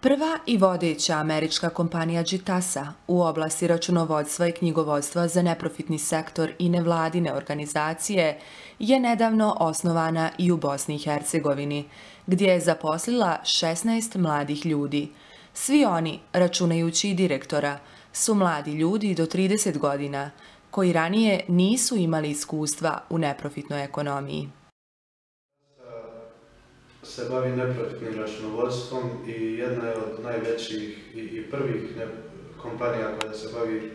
Prva i vodeća američka kompanija Gitasa u oblasti računovodstva i knjigovodstva za neprofitni sektor i nevladine organizacije je nedavno osnovana i u Bosni i Hercegovini, gdje je zaposlila 16 mladih ljudi. Svi oni, računajući i direktora, su mladi ljudi do 30 godina, koji ranije nisu imali iskustva u neprofitnoj ekonomiji se bavi neprofitnim računovodstvom i jedna je od najvećih i, prvih kompanija koja se bavi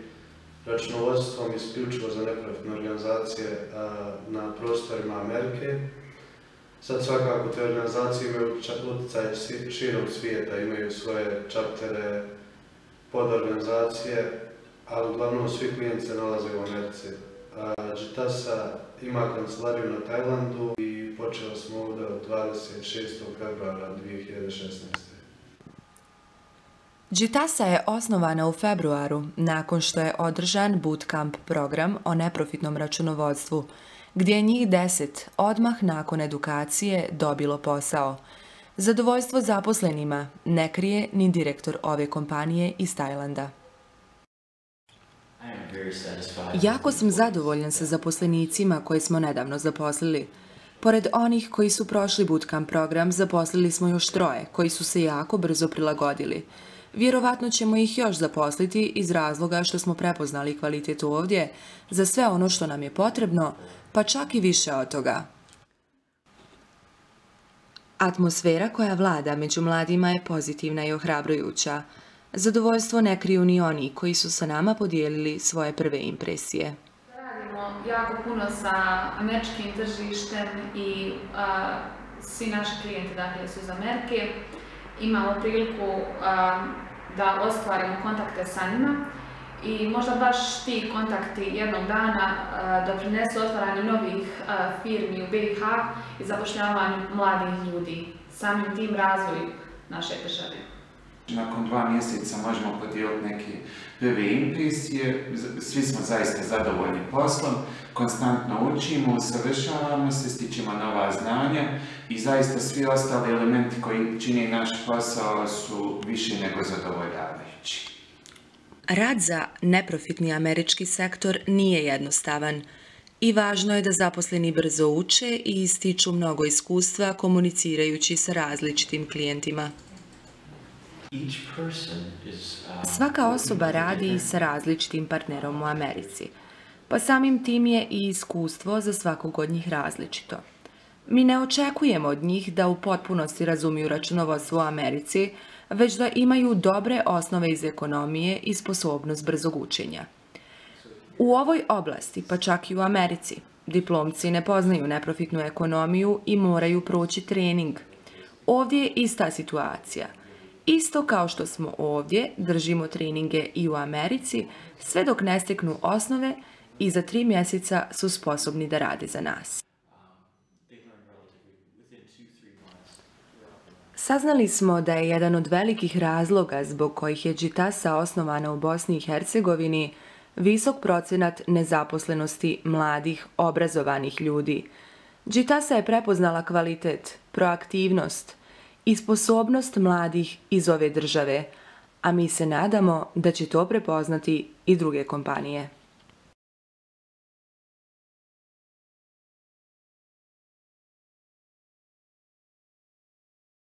računovodstvom isključivo za neprofitne organizacije na prostorima Amerike. Sad svakako te organizacije imaju utjecaj širom svijeta, imaju svoje čaptere, podorganizacije, ali uglavnom svi klijenti se nalaze u Americi. Jitasa ima kancelariju na Tajlandu i počeli smo ovdje od 26. februara 2016. Gitasa je osnovana u februaru nakon što je održan bootcamp program o neprofitnom računovodstvu, gdje je njih deset odmah nakon edukacije dobilo posao. Zadovoljstvo zaposlenima ne krije ni direktor ove kompanije iz Tajlanda. Jako sam zadovoljan sa zaposlenicima koje smo nedavno zaposlili. Pored onih koji su prošli bootcamp program, zaposlili smo još troje, koji su se jako brzo prilagodili. Vjerovatno ćemo ih još zaposliti iz razloga što smo prepoznali kvalitet ovdje za sve ono što nam je potrebno, pa čak i više od toga. Atmosfera koja vlada među mladima je pozitivna i ohrabrujuća. Zadovoljstvo ne kriju ni oni koji su sa nama podijelili svoje prve impresije jako puno sa američkim tržištem i svi naši klijenti dakle, su iz Amerike. Imamo priliku da ostvarimo kontakte sa njima i možda baš ti kontakti jednog dana doprinesu otvaranju novih firmi u BiH i zapošljavanju mladih ljudi, samim tim razvoju naše države. Nakon dva mjeseca možemo podijeliti neke prve impresije, svi smo zaista zadovoljni poslom, konstantno učimo, usavršavamo se, stičemo nova znanja i zaista svi ostali elementi koji čini naš posao su više nego zadovoljavajući. Rad za neprofitni američki sektor nije jednostavan i važno je da zaposleni brzo uče i ističu mnogo iskustva komunicirajući sa različitim klijentima. Uh, Svaka osoba radi sa različitim partnerom u Americi, pa samim tim je i iskustvo za svakog od njih različito. Mi ne očekujemo od njih da u potpunosti razumiju računovodstvo u Americi, već da imaju dobre osnove iz ekonomije i sposobnost brzog učenja. U ovoj oblasti, pa čak i u Americi, diplomci ne poznaju neprofitnu ekonomiju i moraju proći trening. Ovdje je ista situacija – Isto kao što smo ovdje, držimo treninge i u Americi, sve dok ne steknu osnove i za tri mjeseca su sposobni da rade za nas. Saznali smo da je jedan od velikih razloga zbog kojih je Gitasa osnovana u Bosni i Hercegovini visok procenat nezaposlenosti mladih, obrazovanih ljudi. Gitasa je prepoznala kvalitet, proaktivnost, i sposobnost mladih iz ove države, a mi se nadamo da će to prepoznati i druge kompanije.